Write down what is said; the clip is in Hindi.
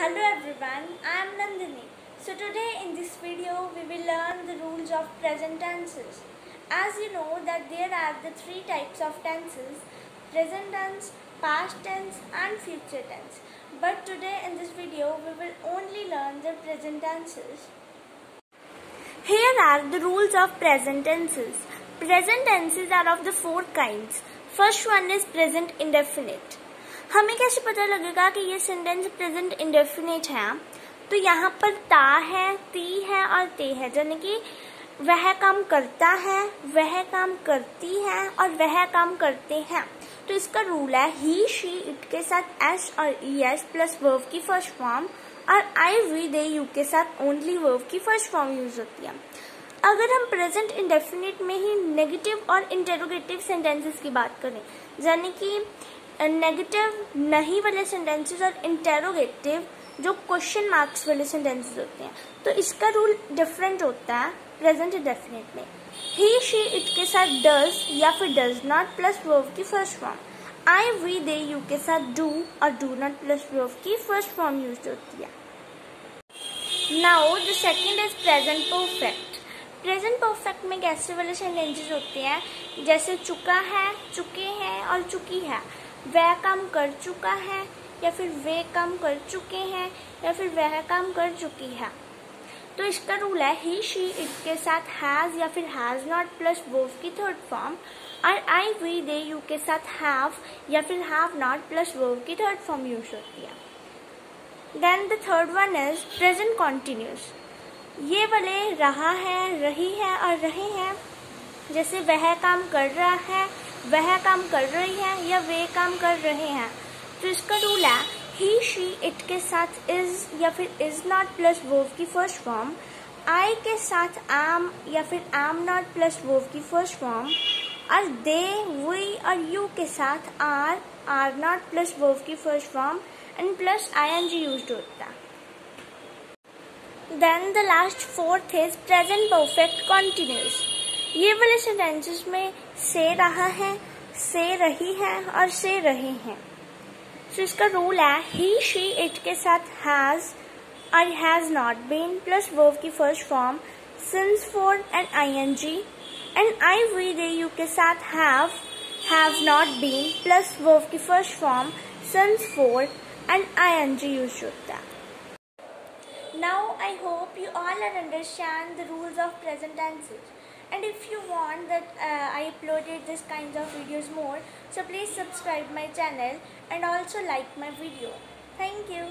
Hello everyone, I am Nandini. So today in this video we will learn the rules of present tenses. As you know that there are the three types of tenses, present tense, past tense and future tense. But today in this video we will only learn the present tenses. Here are the rules of present tenses. Present tenses are of the four kinds. First one is present indefinite. हमें कैसे पता लगेगा कि ये सेंटेंस प्रेजेंट इंडेफिनेट है? तो यहाँ पर ता है, ती है और ते है। यानी कि वह काम करता है, वह काम करती है और वह काम करते हैं। तो इसका रूल है ही शी इट के साथ एस और ई एस प्लस वर्व की फ़र्स्ट फॉर्म और आई वी दे यू के साथ ओनली वर्व की फ़र्स्ट फॉर्म यूज़ होती है। अगर हम प्रेजेंट इंडेफिनिट में ही नेगेटिव और इंटेरोगेटिव सेंटेंसेस की बात करें, यानी कि नेगेटिव नहीं वाले सेंटेंसेस और इंटेरोगेटिव जो क्वेश्चन मार्क्स वाले सेंटेंसेस होते हैं। तो इसका रूल डिफरेंट होता है प्रेजेंट इंडेफिनिट में ही शी इट के साथ डज या फिर डज नॉट प्लस वर्व की first form I we they you के साथ डू और डू नॉट प्लस वर्व की फ़र्स्ट फॉर्म यूज़ होती है। Now the second is present perfect present perfect में कैसे वाले सेंटेंसेस होते हैं? जैसे चुका है, चुके हैं और चुकी है। वह काम कर चुका है या फिर वे काम कर चुके हैं या फिर वह काम कर चुकी है। तो इसका रूल है ही शी इट के साथ हैज़ या फिर हैज़ नॉट प्लस वोव की थर्ड फॉर्म और आई वी दे यू के साथ हैव या फिर हैव नॉट प्लस वोव की थर्ड फॉर्म यूज़ होती है। Then the third one is present continuous ये वाले रहा है, रही है और रहे हैं, जैसे वह काम कर रहा है वह काम कर रही है या वे काम कर रहे हैं। तो इसका रूल है ही शी इट के साथ इज़ या फिर इज़ नॉट प्लस वोव की फ़र्स्ट फॉर्म आई के साथ आम या फिर आम नॉट प्लस वोव की फ़र्स्ट फॉर्म और दे वी और यू के साथ आर आर नॉट प्लस वोव की first form and plus I N G use होता। Then the last fourth is present perfect continuous ये वाले सेंटेंसेस में से रहा है से रही है और से रहे हैं तो so, इसका रूल है ही शी इट के साथ हैज़ और has not been plus verb की first form since for and I N G and I we they you के साथ have have not been plus verb की first form since for and I N G use होता है Now I hope you all understand the rules of present tenses. And if you want that uh, I uploaded this kinds of videos more so please subscribe my channel and also like my video. Thank you